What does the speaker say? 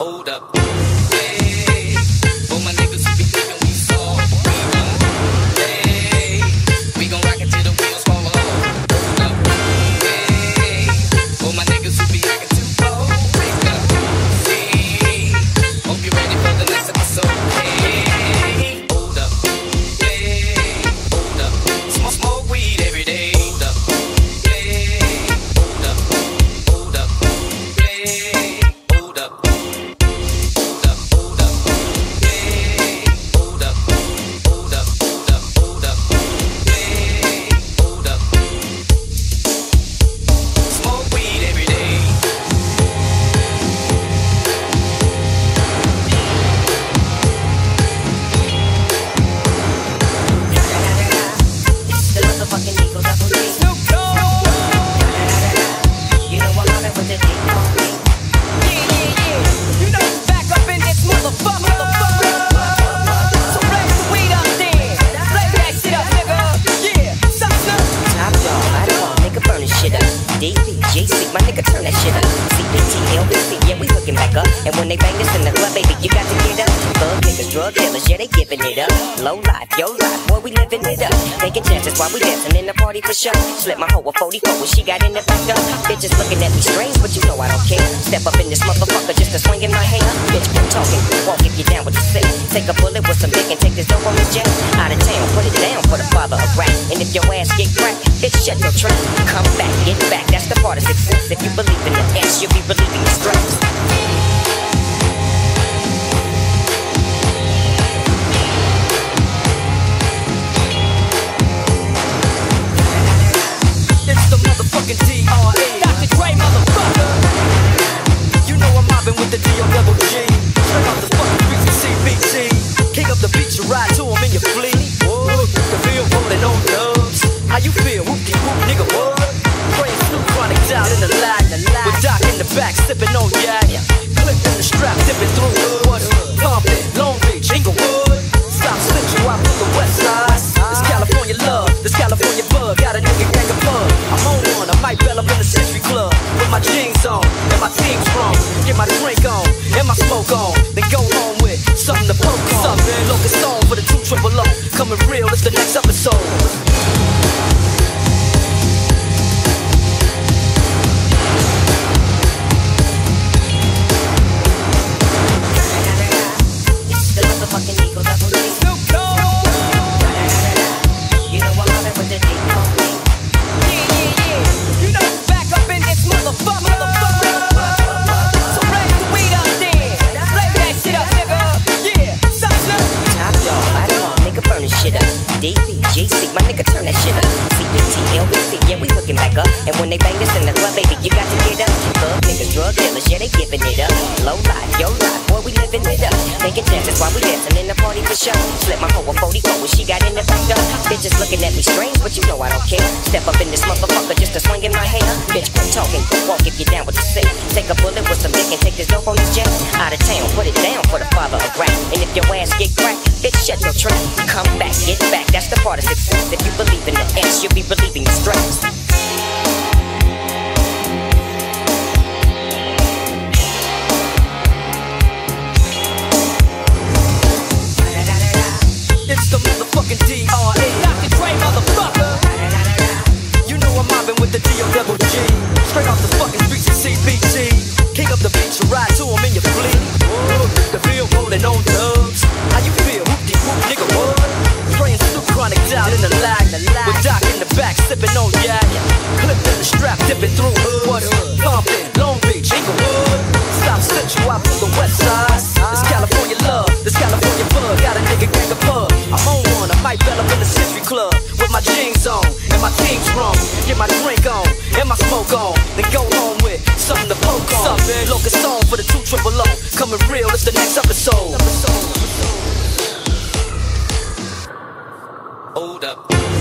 Hold up. For my niggas be thinking we. We gon' rock the wheels fall off. Hold up. For my niggas be acting too up. Hope you ready for the hold up. Hold up. Smoke, smoke weed every day. Hold up. Hold up. Hold up. Hold up. Up. DPGC, my nigga turn that shit up. CPT, LBC, yeah, we hooking back up. And when they bang this in the club, baby, you got to get up. Thug niggas, drug dealers, yeah, they giving it up. Low life, yo life, boy, we living it up. Taking chances while we dancing in the party for sure. Slip my hoe a 44 when she got in the back door. Bitches looking at me strange, but you know I don't care. Step up in this motherfucker just to swing in my hair. Bitch, quit talking, walk if you down with the sick. Take a bullet with some dick and take this dope on this jet. Out of town, father. And if your ass get cracked, bitch, shut your trap. Come back, get back, that's the part of success. If you believe in the S, you'll be relieving the stress. Back, sipping on yak. Clip in the strap, dipping through hood. Compton, Long Beach, Inglewood. South Central, out to the west side. This California love, this California bug. Got a nigga gang of bug. I'm on one, I might bell up in the Century Club. With my jeans on, and my team strong. Get my drink on, and my smoke on. Then go home with something to poke on. Something, locust song for the two triple O. Coming real, it's the next episode. And when they bang this in the club, baby, you got to get up. Thug niggas, drug dealers, yeah, they giving it up. Low life, yo life, boy, we living it up. Taking chances while we dancing in the party for show. Slip my hoe a 44 when she got in the back door. Bitches looking at me strange, but you know I don't care. Step up in this motherfucker just to swing in my hair. Bitch, quit talking, walk if you down with the sick. Take a bullet with some dick and take this dope on this jet. Out of town, put it down for the father of rap. And if your ass get cracked, bitch, shut your trap. Come back, get back, that's the part of success. If you believe in the S, you'll be relieving the stress. Motherfucking D.R.E. Dr. Dre, motherfucker. You know I'm mobbing with the D.O. Straight off the fucking streets of CBT. King up the beach, you ride to 'em in your fleet. The feel rolling on dubs. How you feel? Whoop-de whoop, nigga, what? Praying Snoop Chronic down in the lag. With Doc in the back, sipping on yak. Clip in the strap, dipping through bell up in the Century Club. With my jeans on, and my team strong. Get my drink on, and my smoke on. Then go home with something to poke on. Something, locust song for the two triple O. Coming real, it's the next episode. Hold up.